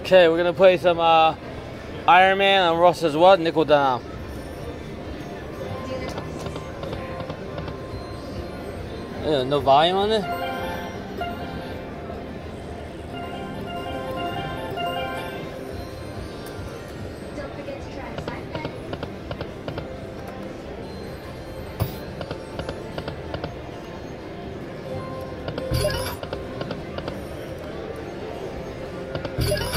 Okay, we're gonna play some uh, Iron Man on Ross's says what? Nickel down. Yeah, no volume on it? Don't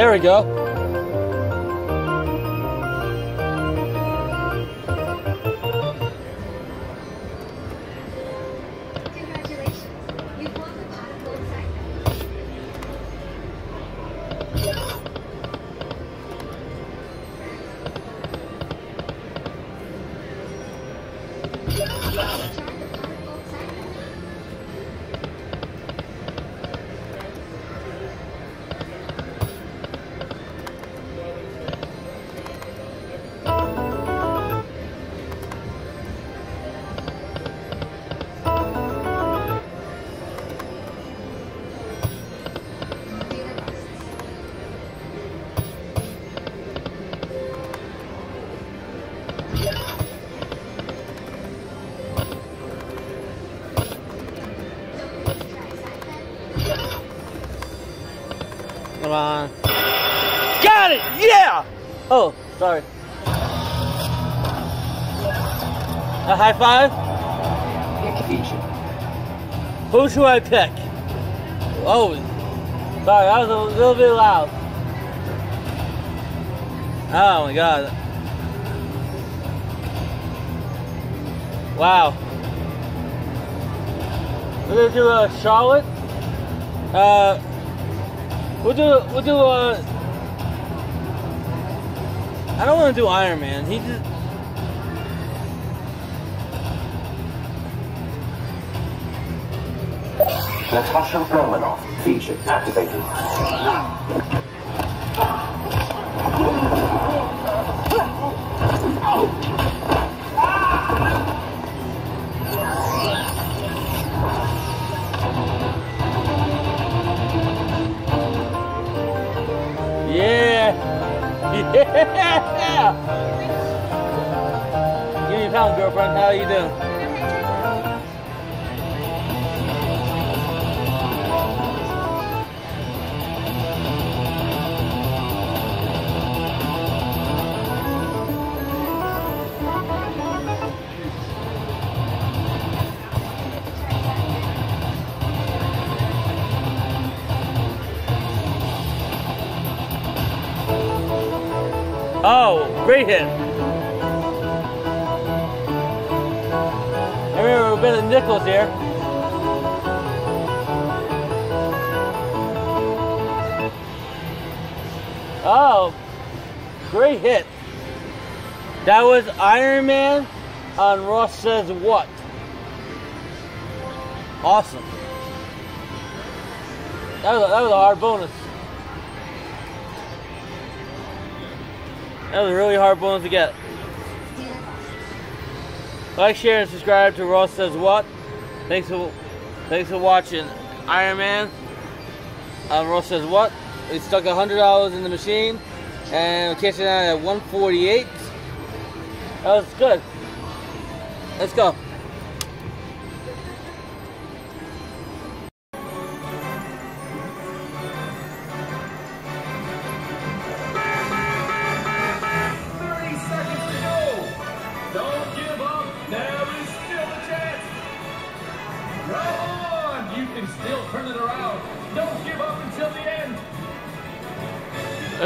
There we go. Congratulations. Come on. Got it! Yeah! Oh, sorry. A high five? Who should I pick? Oh, sorry, that was a little bit loud. Oh my god. Wow. We're gonna do a Charlotte. Uh, we'll do we'll do a. I don't want to do Iron Man. He just. Natasha Romanoff feature activated. Me girlfriend. How you doing? Oh, great hit. Remember bit of Nichols here. Oh, great hit. That was Iron Man on Ross Says What. Awesome. That was, that was a hard bonus. That was a really hard bonus to get. Like, share, and subscribe to Ross Says What. Thanks for thanks for watching Iron Man on Ross Says What. We stuck hundred dollars in the machine and we're catching out at 148. That was good. Let's go.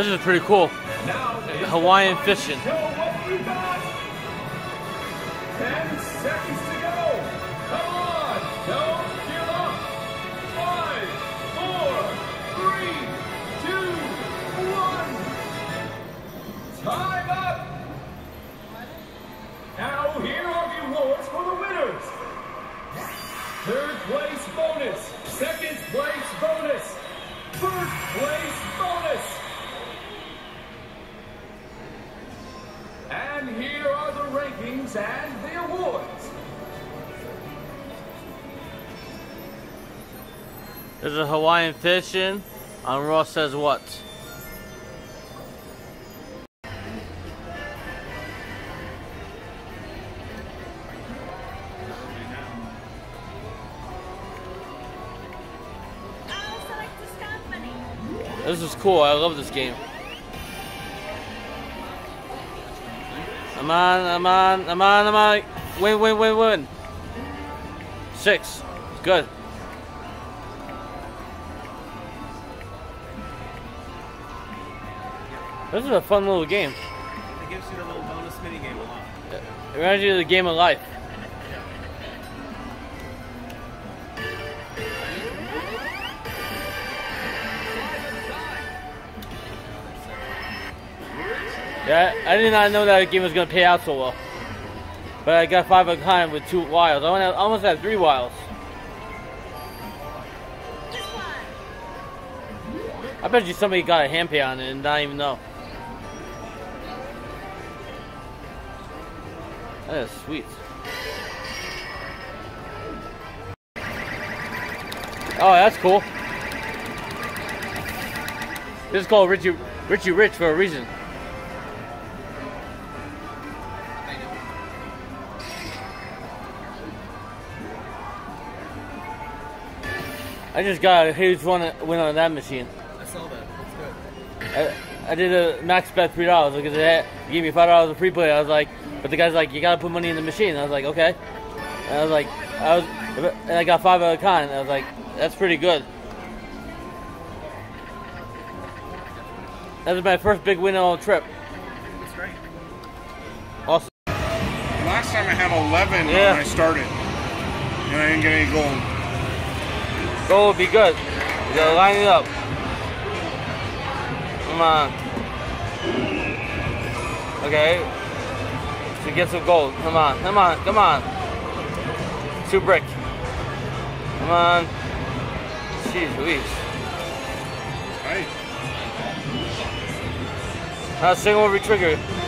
This is pretty cool. Hawaiian fishing. And the awards. There's a Hawaiian fishing on Ross Says What. I'll select the start money. This is cool. I love this game. I'm on, I'm on, I'm on, I'm on. Win, win, win, win. Six. Good. This is a fun little game. It gives you the little bonus mini game a lot. It reminds you of the game of life. Yeah, I did not know that game was going to pay out so well. But I got five of kind with two wilds. I almost had three wilds. I bet you somebody got a hand pay on it and not even know. That is sweet. Oh, that's cool. This is called Richie Richie Rich for a reason. I just got a huge one win on that machine. I saw that. That's good. I, I did a max bet three dollars because it had, he gave me five dollars of free play. I was like, but the guy's like, you gotta put money in the machine. I was like, okay. And I was like, I was, and I got five out of con. I was like, that's pretty good. That was my first big win on the trip. That's great. Awesome. Last time I had 11 Yeah. when I started, and I didn't get any gold. Goal would be good. You gotta line it up. Come on. Okay. So get some gold. Come on, come on, come on. Two brick. Come on. Jeez Louise. Hey, Not a single retrigger.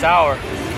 Sour.